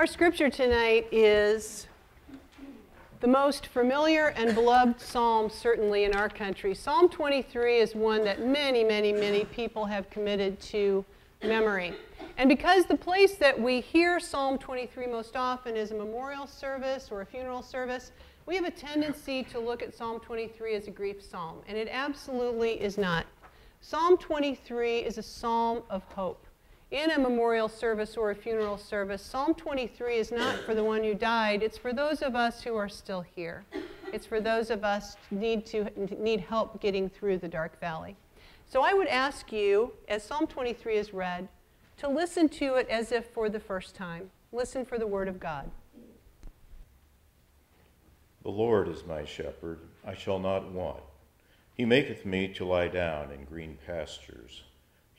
Our scripture tonight is the most familiar and beloved psalm, certainly in our country. Psalm 23 is one that many, many, many people have committed to memory. And because the place that we hear Psalm 23 most often is a memorial service or a funeral service, we have a tendency to look at Psalm 23 as a grief psalm, and it absolutely is not. Psalm 23 is a psalm of hope in a memorial service or a funeral service, Psalm 23 is not for the one who died, it's for those of us who are still here. It's for those of us need to need help getting through the dark valley. So I would ask you, as Psalm 23 is read, to listen to it as if for the first time. Listen for the word of God. The Lord is my shepherd, I shall not want. He maketh me to lie down in green pastures.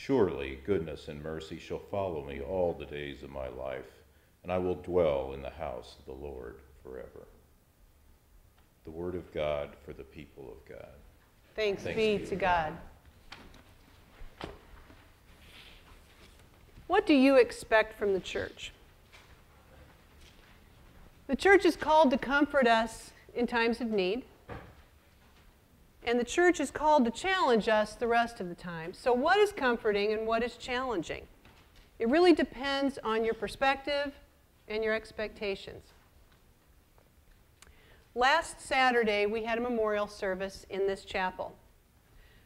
Surely goodness and mercy shall follow me all the days of my life, and I will dwell in the house of the Lord forever. The word of God for the people of God. Thanks, Thanks be, be to God. God. What do you expect from the church? The church is called to comfort us in times of need. And the church is called to challenge us the rest of the time. So, what is comforting and what is challenging? It really depends on your perspective and your expectations. Last Saturday, we had a memorial service in this chapel.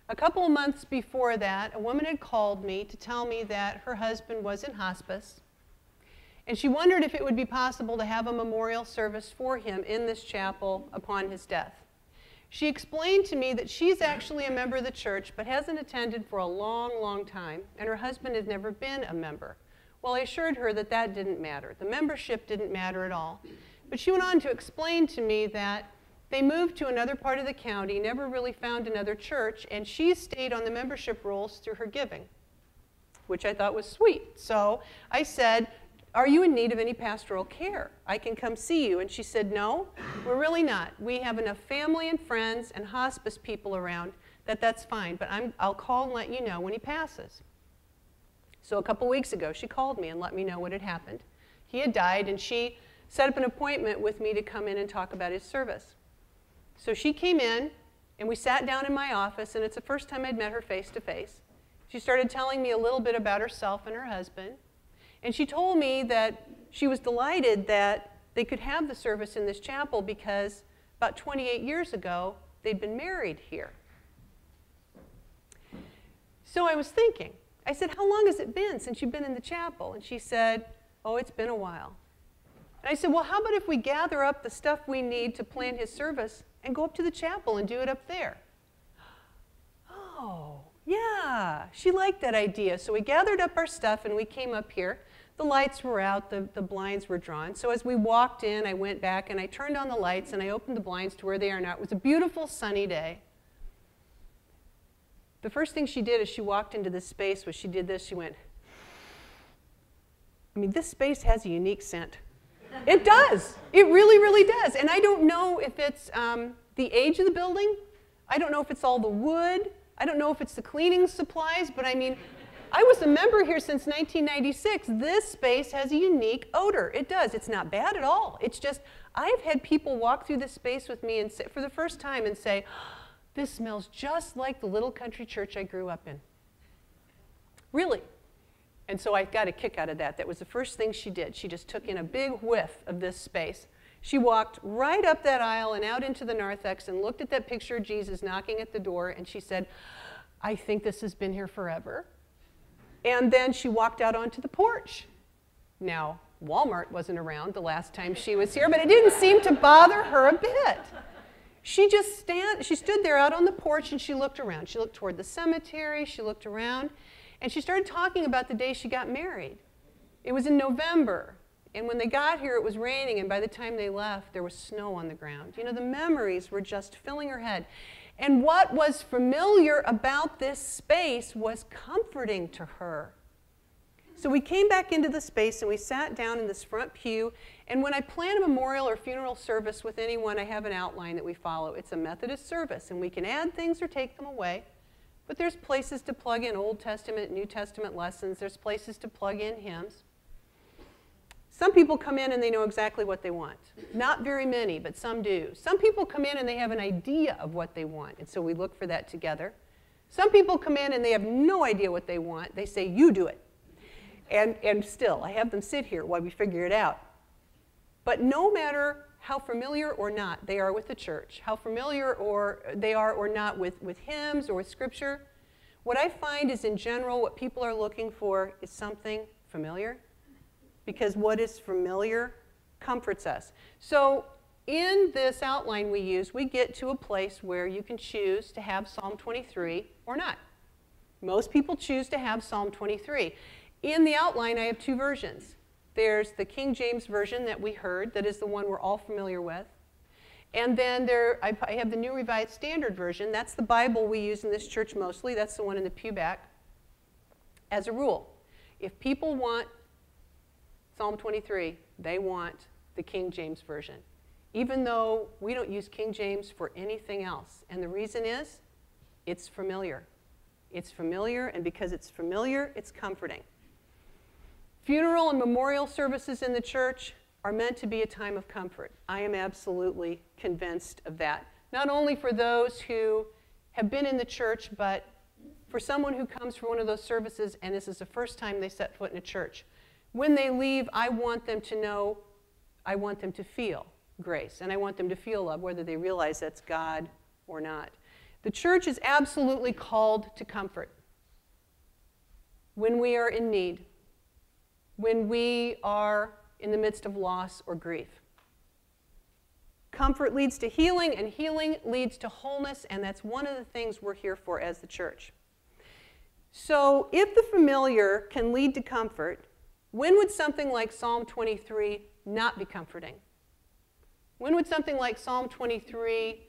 A couple of months before that, a woman had called me to tell me that her husband was in hospice, and she wondered if it would be possible to have a memorial service for him in this chapel upon his death. She explained to me that she's actually a member of the church but hasn't attended for a long, long time, and her husband has never been a member. Well, I assured her that that didn't matter. The membership didn't matter at all. But she went on to explain to me that they moved to another part of the county, never really found another church, and she stayed on the membership rolls through her giving, which I thought was sweet. So I said, are you in need of any pastoral care? I can come see you. And she said, No, we're really not. We have enough family and friends and hospice people around that that's fine, but i will call and let you know when he passes. So a couple weeks ago, she called me and let me know what had happened. He had died, and she set up an appointment with me to come in and talk about his service. So she came in, and we sat down in my office, and it's the first time I'd met her face to face. She started telling me a little bit about herself and her husband. And she told me that she was delighted that they could have the service in this chapel because about 28 years ago, they'd been married here. So I was thinking, I said, How long has it been since you've been in the chapel? And she said, Oh, it's been a while. And I said, Well, how about if we gather up the stuff we need to plan his service and go up to the chapel and do it up there? Oh, yeah, she liked that idea. So we gathered up our stuff and we came up here. The lights were out, the, the blinds were drawn. So as we walked in, I went back and I turned on the lights and I opened the blinds to where they are now. It was a beautiful sunny day. The first thing she did as she walked into this space was she did this. She went, I mean, this space has a unique scent. It does. It really, really does. And I don't know if it's um, the age of the building. I don't know if it's all the wood. I don't know if it's the cleaning supplies, but I mean, I was a member here since 1996. This space has a unique odor. It does. It's not bad at all. It's just, I've had people walk through this space with me and sit for the first time and say, oh, this smells just like the little country church I grew up in. Really. And so I got a kick out of that. That was the first thing she did. She just took in a big whiff of this space. She walked right up that aisle and out into the narthex and looked at that picture of Jesus knocking at the door, and she said, I think this has been here forever. And then she walked out onto the porch. Now, Walmart wasn't around the last time she was here, but it didn't seem to bother her a bit. She just stand, she stood there out on the porch and she looked around. She looked toward the cemetery, she looked around, and she started talking about the day she got married. It was in November. And when they got here, it was raining, and by the time they left, there was snow on the ground. You know, the memories were just filling her head. And what was familiar about this space was comforting to her. So we came back into the space and we sat down in this front pew. And when I plan a memorial or funeral service with anyone, I have an outline that we follow. It's a Methodist service, and we can add things or take them away. But there's places to plug in Old Testament, New Testament lessons, there's places to plug in hymns. Some people come in and they know exactly what they want. Not very many, but some do. Some people come in and they have an idea of what they want, and so we look for that together. Some people come in and they have no idea what they want. They say, You do it. And, and still, I have them sit here while we figure it out. But no matter how familiar or not they are with the church, how familiar or they are or not with, with hymns or with scripture, what I find is in general what people are looking for is something familiar because what is familiar comforts us. So in this outline we use, we get to a place where you can choose to have Psalm 23 or not. Most people choose to have Psalm 23. In the outline, I have two versions. There's the King James Version that we heard, that is the one we're all familiar with. And then there, I have the New Revised Standard Version. That's the Bible we use in this church mostly. That's the one in the pew back. As a rule, if people want Psalm 23, they want the King James Version, even though we don't use King James for anything else. And the reason is it's familiar. It's familiar, and because it's familiar, it's comforting. Funeral and memorial services in the church are meant to be a time of comfort. I am absolutely convinced of that. Not only for those who have been in the church, but for someone who comes for one of those services and this is the first time they set foot in a church. When they leave, I want them to know, I want them to feel grace, and I want them to feel love, whether they realize that's God or not. The church is absolutely called to comfort when we are in need when we are in the midst of loss or grief. Comfort leads to healing, and healing leads to wholeness, and that's one of the things we're here for as the church. So, if the familiar can lead to comfort, when would something like Psalm 23 not be comforting? When would something like Psalm 23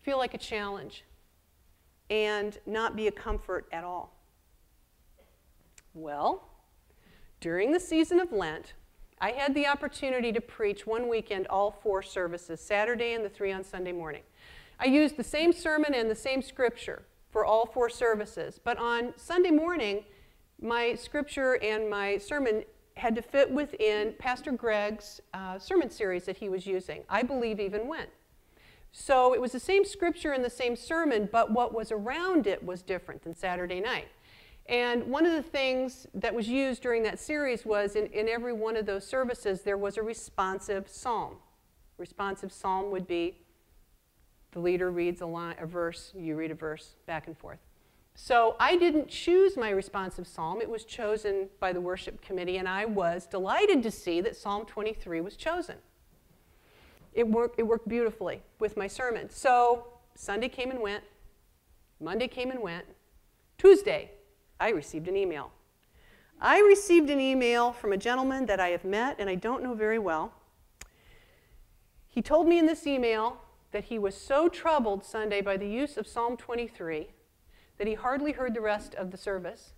feel like a challenge and not be a comfort at all? Well, during the season of Lent, I had the opportunity to preach one weekend all four services, Saturday and the three on Sunday morning. I used the same sermon and the same scripture for all four services, but on Sunday morning, my scripture and my sermon had to fit within Pastor Greg's uh, sermon series that he was using, I believe even when. So it was the same scripture and the same sermon, but what was around it was different than Saturday night. And one of the things that was used during that series was in, in every one of those services, there was a responsive psalm. Responsive psalm would be the leader reads a, line, a verse, you read a verse, back and forth. So I didn't choose my responsive psalm. It was chosen by the worship committee, and I was delighted to see that Psalm 23 was chosen. It worked, it worked beautifully with my sermon. So Sunday came and went, Monday came and went, Tuesday I received an email. I received an email from a gentleman that I have met and I don't know very well. He told me in this email that he was so troubled Sunday by the use of Psalm 23 that he hardly heard the rest of the service.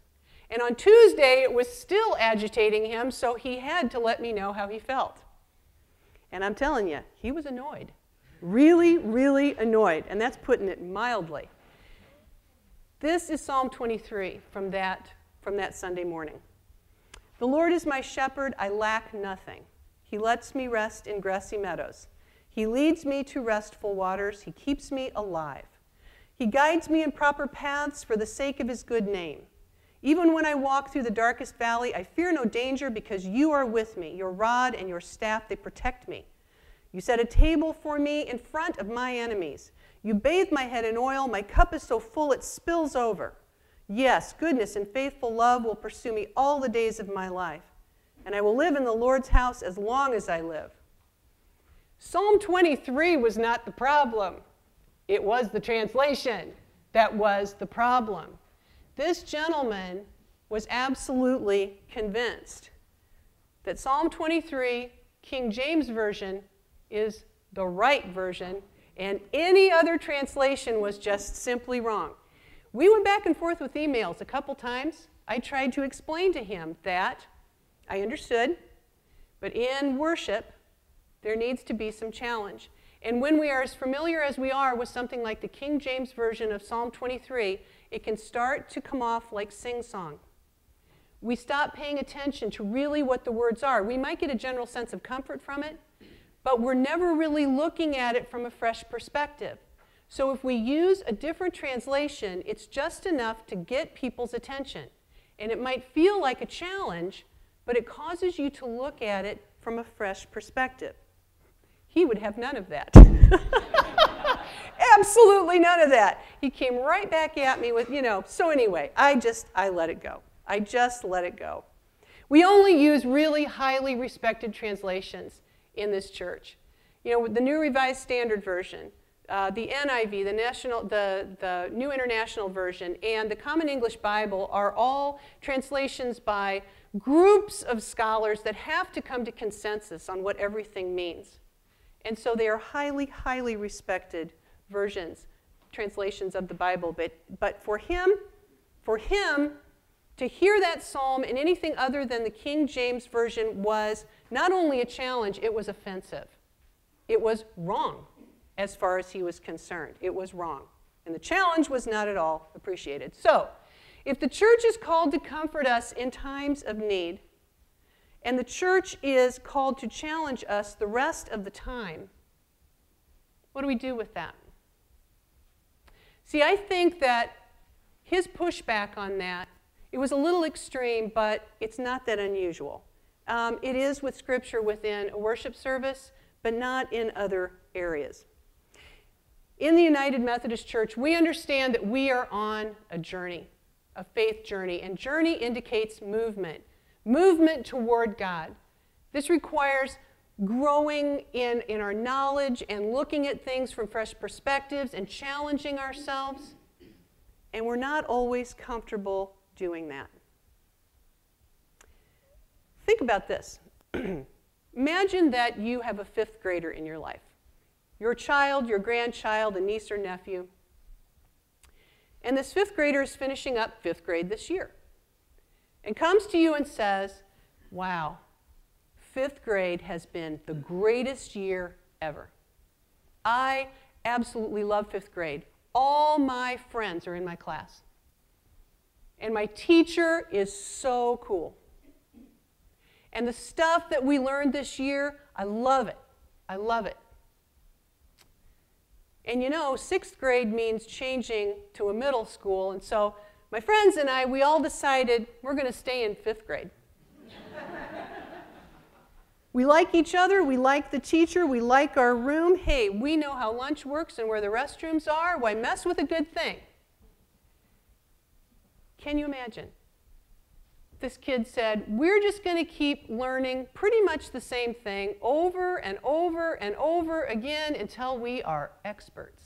And on Tuesday, it was still agitating him, so he had to let me know how he felt. And I'm telling you, he was annoyed. Really, really annoyed. And that's putting it mildly. This is Psalm 23 from that, from that Sunday morning. The Lord is my shepherd, I lack nothing. He lets me rest in grassy meadows. He leads me to restful waters. He keeps me alive. He guides me in proper paths for the sake of his good name. Even when I walk through the darkest valley, I fear no danger because you are with me. Your rod and your staff, they protect me. You set a table for me in front of my enemies. You bathe my head in oil, my cup is so full it spills over. Yes, goodness and faithful love will pursue me all the days of my life, and I will live in the Lord's house as long as I live. Psalm 23 was not the problem, it was the translation that was the problem. This gentleman was absolutely convinced that Psalm 23, King James Version, is the right version, and any other translation was just simply wrong. We went back and forth with emails a couple times. I tried to explain to him that I understood, but in worship, there needs to be some challenge. And when we are as familiar as we are with something like the King James Version of Psalm 23, it can start to come off like sing song. We stop paying attention to really what the words are. We might get a general sense of comfort from it, but we're never really looking at it from a fresh perspective. So if we use a different translation, it's just enough to get people's attention. And it might feel like a challenge, but it causes you to look at it from a fresh perspective. He would have none of that. Absolutely none of that. He came right back at me with, you know, so anyway, I just, I let it go. I just let it go. We only use really highly respected translations in this church. You know, the New Revised Standard Version, uh, the NIV, the, National, the, the New International Version, and the Common English Bible are all translations by groups of scholars that have to come to consensus on what everything means. And so they are highly, highly respected versions, translations of the Bible. But, but for him, for him, to hear that psalm in anything other than the King James Version was not only a challenge, it was offensive. It was wrong as far as he was concerned. It was wrong. And the challenge was not at all appreciated. So, if the church is called to comfort us in times of need, and the church is called to challenge us the rest of the time. What do we do with that? See, I think that his pushback on that, it was a little extreme, but it's not that unusual. Um, it is with Scripture within a worship service, but not in other areas. In the United Methodist Church, we understand that we are on a journey, a faith journey, and journey indicates movement movement toward God. This requires growing in, in our knowledge and looking at things from fresh perspectives and challenging ourselves. And we're not always comfortable doing that. Think about this. Imagine that you have a fifth grader in your life. Your child, your grandchild, a niece or nephew. And this fifth grader is finishing up fifth grade this year and comes to you and says, Wow, fifth grade has been the hmm. greatest year ever. I absolutely love fifth grade. All my friends are in my class. And my teacher is so cool. And the stuff that we learned this year, I love it. I love it. And you know, sixth grade means changing to a middle school, and so my friends and I, we all decided we're going to stay in fifth grade. we like each other, we like the teacher, we like our room. Hey, we know how lunch works and where the restrooms are. Why mess with a good thing? Can you imagine? This kid said, We're just going to keep learning pretty much the same thing over and over and over again until we are experts.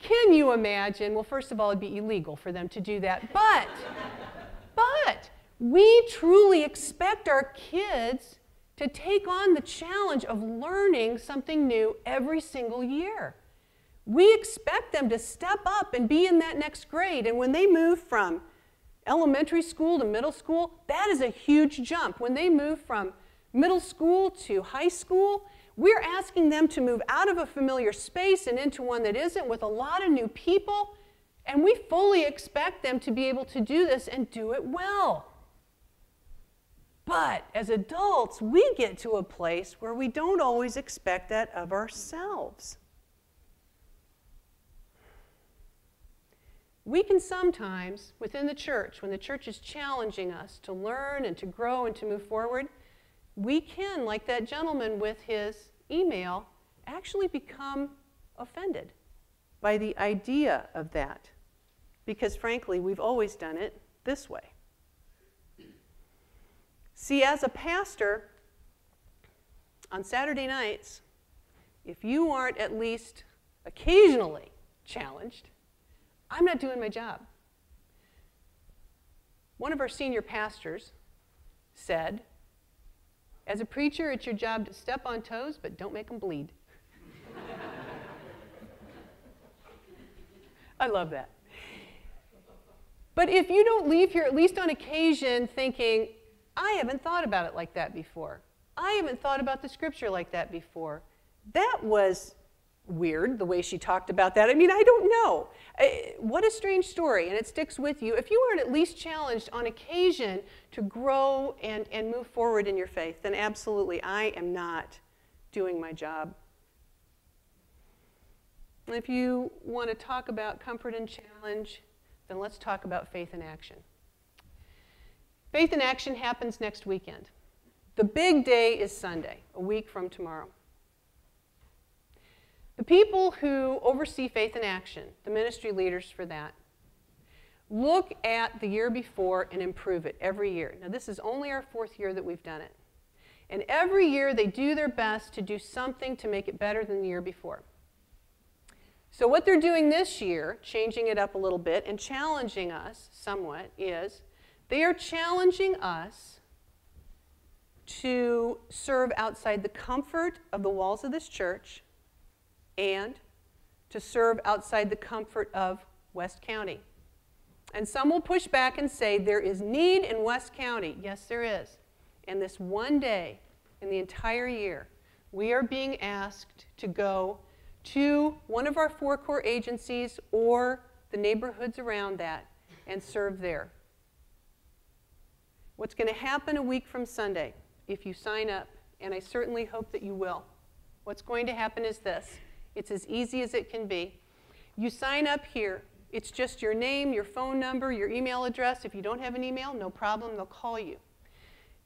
Can you imagine? Well, first of all, it'd be illegal for them to do that. But, but we truly expect our kids to take on the challenge of learning something new every single year. We expect them to step up and be in that next grade. And when they move from elementary school to middle school, that is a huge jump. When they move from middle school to high school, we're asking them to move out of a familiar space and into one that isn't with a lot of new people. And we fully expect them to be able to do this and do it well. But as adults, we get to a place where we don't always expect that of ourselves. We can sometimes, within the church, when the church is challenging us to learn and to grow and to move forward, we can, like that gentleman with his email actually become offended by the idea of that. Because frankly, we've always done it this way. See, as a pastor, on Saturday nights, if you aren't at least occasionally challenged, I'm not doing my job. One of our senior pastors said As a preacher, it's your job to step on toes, but don't make them bleed. I love that. But if you don't leave here, at least on occasion, thinking, I haven't thought about it like that before, I haven't thought about the scripture like that before, that was weird the way she talked about that. I mean, I don't know. What a strange story, and it sticks with you. If you aren't at least challenged on occasion to grow and, and move forward in your faith, then absolutely, I am not doing my job. if you want to talk about comfort and challenge, then let's talk about faith in action. Faith in action happens next weekend. The big day is Sunday, a week from tomorrow. The people who oversee faith in action, the ministry leaders for that, look at the year before and improve it every year. Now, this is only our fourth year that we've done it. And every year they do their best to do something to make it better than the year before. So, what they're doing this year, changing it up a little bit and challenging us somewhat, is they are challenging us to serve outside the comfort of the walls of this church and to serve outside the comfort of West County. And some will push back and say there is need in West County. Yes, there is. And this one day in the entire year, we are being asked to go to one of our four core agencies or the neighborhoods around that and serve there. What's going to happen a week from Sunday if you sign up, and I certainly hope that you will, what's going to happen is this it's as easy as it can be. You sign up here. It's just your name, your phone number, your email address. If you don't have an email, no problem, they'll call you.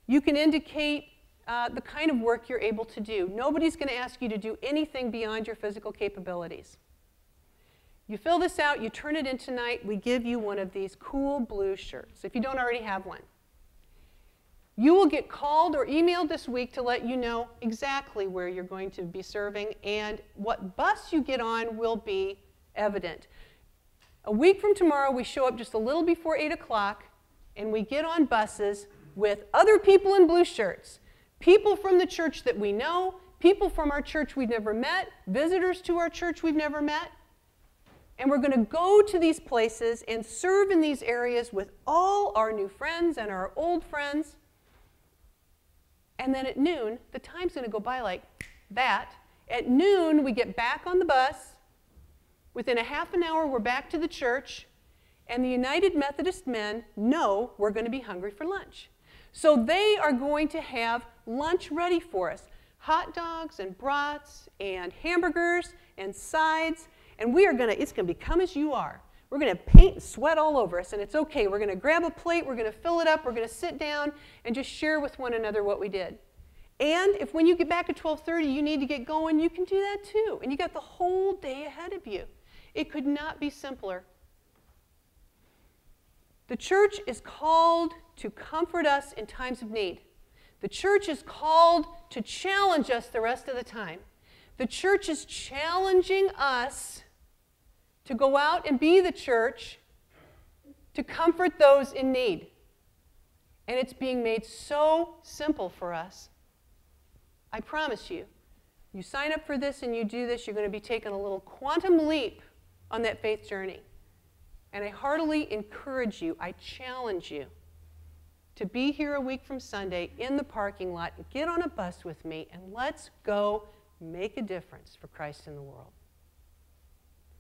You can indicate uh, the kind of work you're able to do. Nobody's going to ask you to do anything beyond your physical capabilities. You fill this out, you turn it in tonight, we give you one of these cool blue shirts if you don't already have one. You will get called or emailed this week to let you know exactly where you're going to be serving, and what bus you get on will be evident. A week from tomorrow, we show up just a little before 8 o'clock, and we get on buses with other people in blue shirts. People from the church that we know, people from our church we've never met, visitors to our church we've never met. And we're going to go to these places and serve in these areas with all our new friends and our old friends. And then at noon, the time's going to go by like that. At noon, we get back on the bus. Within a half an hour, we're back to the church. And the United Methodist men know we're going to be hungry for lunch. So they are going to have lunch ready for us hot dogs and brats and hamburgers and sides. And we are going to, it's going to be come as you are. We're going to paint and sweat all over us, and it's okay. We're going to grab a plate, we're going to fill it up, we're going to sit down and just share with one another what we did. And if when you get back at 12:30 you need to get going, you can do that too. And you got the whole day ahead of you. It could not be simpler. The church is called to comfort us in times of need. The church is called to challenge us the rest of the time. The church is challenging us to go out and be the church to comfort those in need. And it's being made so simple for us. I promise you, you sign up for this and you do this, you're going to be taking a little quantum leap on that faith journey. And I heartily encourage you, I challenge you to be here a week from Sunday in the parking lot, get on a bus with me, and let's go make a difference for Christ in the world.